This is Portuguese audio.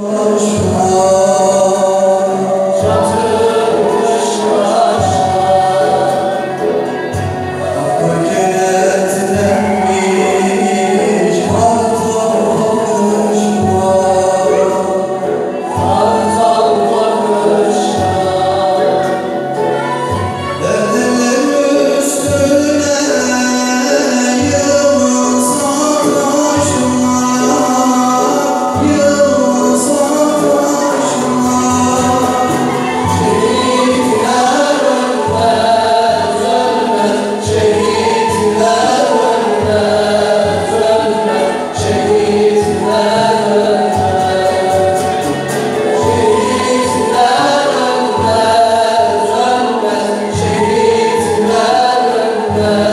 Nós 네.